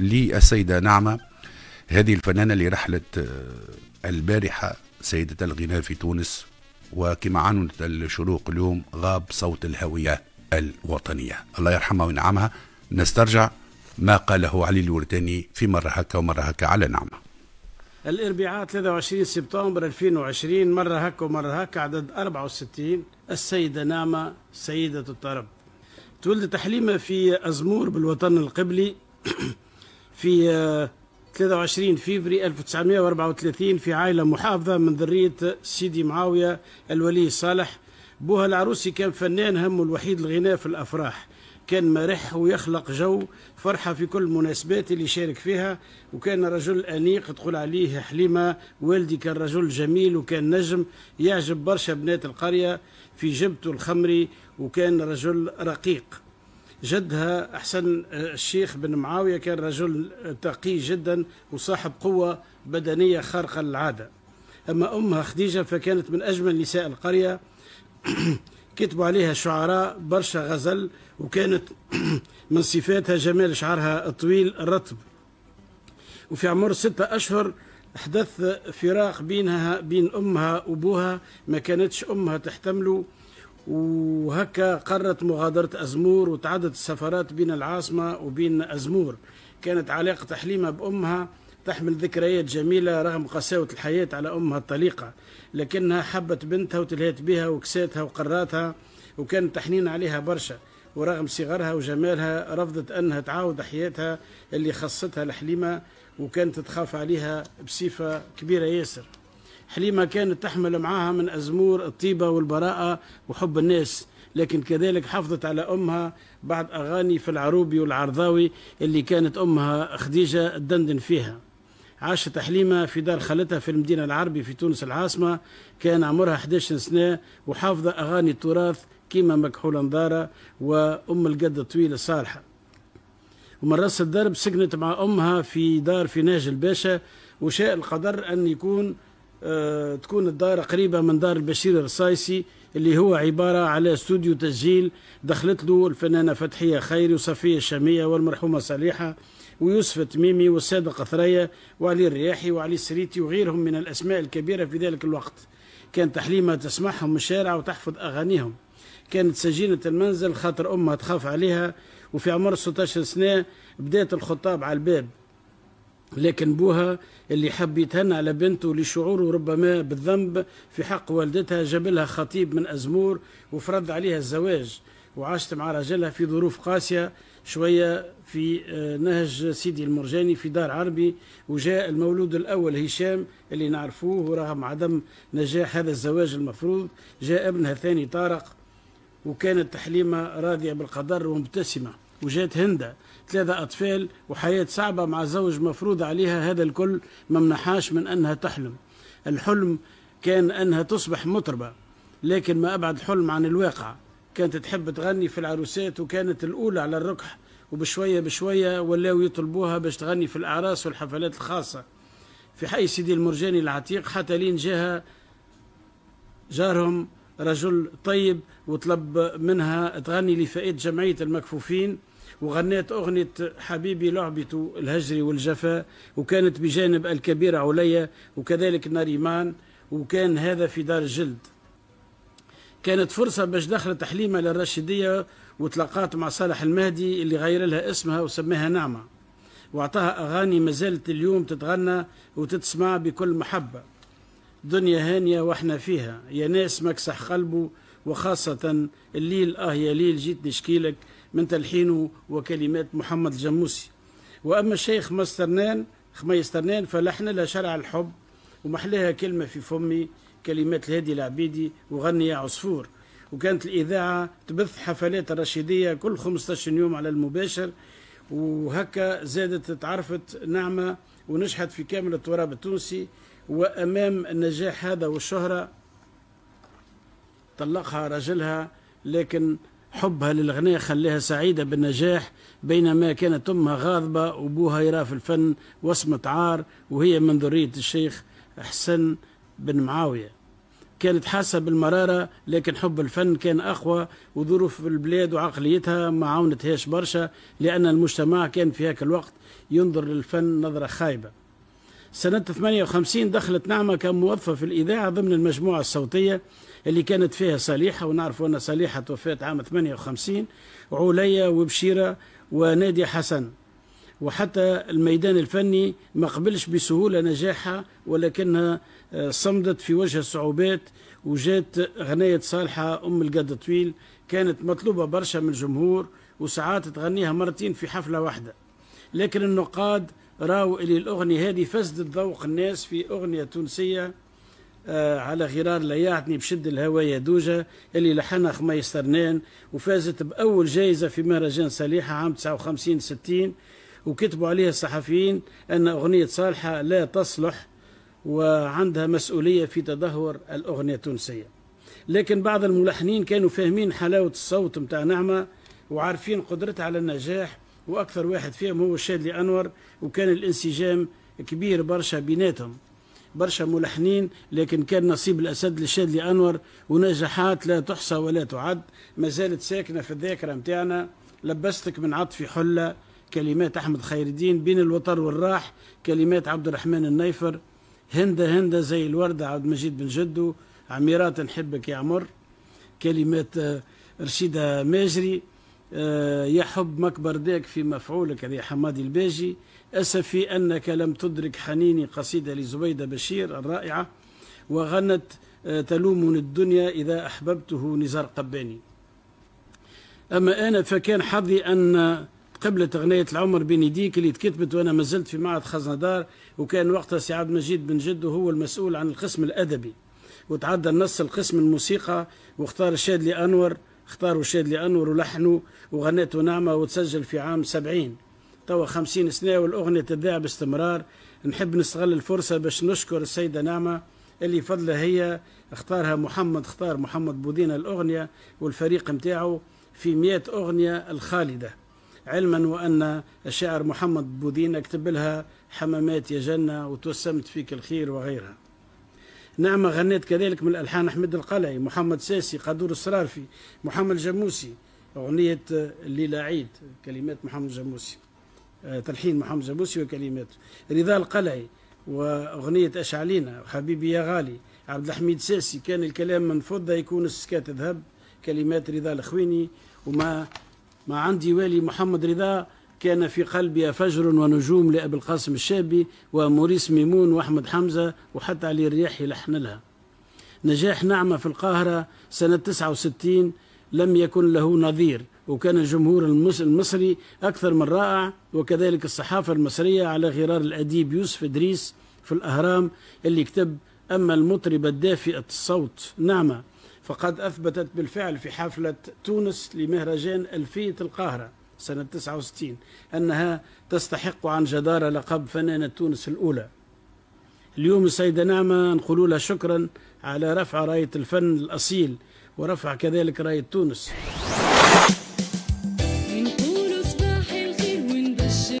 للسيدة نعمة هذه الفنانة اللي رحلت آه، البارحة سيدة الغناء في تونس وكما عنونت الشروق اليوم غاب صوت الهوية الوطنية. الله يرحمها وينعمها. نسترجع ما قاله علي الورتاني في مرة هكا ومرة هكا على نعمة. الإربعاء 23 سبتمبر 2020 مرة هكا ومرة هكا عدد 64 السيدة نعمة سيدة الطرب. تولدت حليمة في أزمور بالوطن القبلي. في 23 فيفري 1934 في عائلة محافظة من ذرية سيدي معاوية الولي صالح. بوها العروسي كان فنان همه الوحيد الغناء في الأفراح. كان مرح ويخلق جو فرحة في كل المناسبات اللي يشارك فيها وكان رجل أنيق تقول عليه حليمة. والدي كان رجل جميل وكان نجم يعجب برشا بنات القرية في جبته الخمري وكان رجل رقيق. جدها أحسن الشيخ بن معاوية كان رجل تقي جدا وصاحب قوة بدنية خارقة للعادة. أما أمها خديجة فكانت من أجمل نساء القرية. كتبوا عليها شعراء برشا غزل وكانت من صفاتها جمال شعرها الطويل الرطب. وفي عمر ستة أشهر حدث فراق بينها بين أمها وأبوها. ما كانتش أمها تحتمله. وهكا قررت مغادرة أزمور وتعدت السفرات بين العاصمة وبين أزمور. كانت علاقة حليمة بأمها تحمل ذكريات جميلة رغم قساوة الحياة على أمها الطليقة. لكنها حبت بنتها وتلهت بها وكساتها وقراتها وكان تحنين عليها برشا. ورغم صغرها وجمالها رفضت أنها تعاود حياتها اللي خصتها لحليمة وكانت تخاف عليها بصفة كبيرة ياسر. حليمة كانت تحمل معها من أزمور الطيبة والبراءة وحب الناس لكن كذلك حافظت على أمها بعض أغاني في العروبي والعرضاوي اللي كانت أمها خديجة تدندن فيها. عاشت حليمة في دار خالتها في المدينة العربي في تونس العاصمة كان عمرها 11 سنة وحافظة أغاني التراث كيما مكحول انظارة وأم القد الطويلة الصالحة ومن رأس الدرب سكنت مع أمها في دار في ناج الباشا وشاء القدر أن يكون تكون الدار قريبة من دار البشير الرصايسي اللي هو عبارة على استوديو تسجيل دخلت له الفنانة فتحية خيري وصفية الشامية والمرحومة صالحة ويوسف التميمي والسادة قثرية وعلي الرياحي وعلي السريتي وغيرهم من الأسماء الكبيرة في ذلك الوقت. كانت تحليمة تسمعهم الشارع وتحفظ أغانيهم. كانت سجينة المنزل خاطر أمها تخاف عليها. وفي عمر 16 سنة بدأت الخطاب على الباب. لكن بوها اللي حب يتهنى على بنته لشعوره ربما بالذنب في حق والدتها جاب لها خطيب من أزمور وفرض عليها الزواج وعاشت مع رجلها في ظروف قاسية شوية في نهج سيدي المرجاني في دار عربي وجاء المولود الأول هشام اللي نعرفوه ورغم عدم نجاح هذا الزواج المفروض جاء ابنها الثاني طارق وكانت تحليمة راضية بالقدر ومبتسمة. وجات هندة. ثلاثة أطفال وحياة صعبة مع زوج مفروض عليها هذا الكل ما منحاش من أنها تحلم. الحلم كان أنها تصبح مطربة لكن ما أبعد الحلم عن الواقع. كانت تحب تغني في العروسات وكانت الأولى على الركح وبشوية بشوية ولاو يطلبوها باش تغني في الأعراس والحفلات الخاصة. في حي سيدي المرجاني العتيق حتى لين جاها جارهم رجل طيب وطلب منها تغني لفائدة جمعية المكفوفين. وغنيت أغنية حبيبي لعبة الهجر والجفا وكانت بجانب الكبيرة عليا وكذلك ناريمان وكان هذا في دار الجلد كانت فرصة باش دخلت حليمة للرشيدية وتلقات مع صالح المهدي اللي غير لها اسمها وسماها نعمة. وأعطاها أغاني ما زالت اليوم تتغنى وتتسمع بكل محبة. دنيا هانية وإحنا فيها. يا ناس مكسح قلبه وخاصة الليل آه يا ليل جيت نشكيلك من تلحينه وكلمات محمد الجموسي وأما الشيخ مسترنان خميسترنان فلحن لها شرع الحب ومحلاها كلمة في فمي كلمات الهادي العبيدي وغني يا عصفور. وكانت الإذاعة تبث حفلات الرشيدية كل 15 يوم على المباشر وهكا زادت تعرفت نعمة ونجحت في كامل التراب التونسي. وأمام النجاح هذا والشهرة طلقها رجلها لكن حبها للغناء خلاها سعيدة بالنجاح بينما كانت أمها غاضبة وأبوها يرى في الفن وصمة عار وهي من ذرية الشيخ حسن بن معاوية. كانت حاسة بالمرارة لكن حب الفن كان أقوى وظروف البلاد وعقليتها ما عاونتهاش برشا لأن المجتمع كان في هذا الوقت ينظر للفن نظرة خايبة. سنة 58 دخلت نعمة كموظفة في الإذاعة ضمن المجموعة الصوتية اللي كانت فيها صالحة ونعرف أن صالحة توفيت عام 58 وعليا وبشيرة ونادية حسن. وحتى الميدان الفني ما قبلش بسهولة نجاحها ولكنها صمدت في وجه الصعوبات وجات غنية صالحة أم القد طويل كانت مطلوبة برشا من الجمهور وساعات تغنيها مرتين في حفلة واحدة. لكن النقاد راوا اللي الأغنية هذه فسدت ذوق الناس في أغنية تونسية آه على غرار لا يعتني بشد الهواية دوجة اللي لحنها خميس ترنان وفازت بأول جائزة في مهرجان صالحة عام 59 60 وكتبوا عليها الصحفيين أن أغنية صالحة لا تصلح وعندها مسؤولية في تدهور الأغنية التونسية. لكن بعض الملحنين كانوا فاهمين حلاوة الصوت متاع نعمة وعارفين قدرتها على النجاح وأكثر واحد فيهم هو الشادلي أنور وكان الانسجام كبير برشا بيناتهم. برشا ملحنين لكن كان نصيب الأسد للشادلي أنور ونجاحات لا تحصى ولا تعد. ما زالت ساكنة في الذاكرة متاعنا. لبستك من عطفي حلة. كلمات أحمد خير الدين بين الوتر والراح. كلمات عبد الرحمن النيفر. هندة هندة زي الوردة عبد المجيد بن جدو. عميرات نحبك يا عمر. كلمات رشيدة ماجري. يا حب مكبر داك في مفعولك هذه حمادي الباجي. أسفي أنك لم تدرك حنيني قصيدة لزبيدة بشير الرائعة وغنت تلومني الدنيا إذا أحببته نزار قباني. أما أنا فكان حظي أن قبل أغنية العمر بين يديك اللي تكتبت وأنا ما زلت في معهد خزندار وكان وقتها سي عبد المجيد بن جدو هو المسؤول عن القسم الأدبي. وتعدى النص القسم الموسيقى واختار الشادلي أنور اختاروا الشادلي أنور ولحنوا وغنته نعمة وتسجل في عام سبعين. توا خمسين سنة والأغنية تذاع باستمرار. نحب نستغل الفرصة باش نشكر السيدة نعمة اللي فضلها هي اختارها محمد اختار محمد بودينا الأغنية والفريق متاعه في مئة أغنية الخالدة. علما وأن الشاعر محمد بودينا كتب لها حمامات يا جنة وتوسمت فيك الخير وغيرها. نعمة غنيت كذلك من الألحان أحمد القلعي محمد ساسي قدور السرارفي محمد جموسي أغنية الليلة عيد كلمات محمد جموسي تلحين محمد جموسي وكلماته رضا القلعي وأغنية أشعلينا وحبيبي يا غالي. عبد الحميد ساسي كان الكلام من فضة يكون السكات ذهب كلمات رضا الخويني وما ما عندي والي محمد رضا كان في قلبي فجر ونجوم لأبي القاسم الشابي وموريس ميمون وأحمد حمزة وحتى علي الرياحي لحن لها. نجاح نعمة في القاهرة سنة 69 لم يكن له نظير وكان الجمهور المصري أكثر من رائع وكذلك الصحافة المصرية على غرار الأديب يوسف إدريس في الأهرام اللي كتب أما المطربة الدافئة الصوت نعمة فقد أثبتت بالفعل في حفلة تونس لمهرجان ألفية القاهرة. سنة 69 أنها تستحق عن جدارة لقب فنانة تونس الأولى. اليوم السيدة نعمة نقول لها شكرا على رفع راية الفن الأصيل ورفع كذلك راية تونس.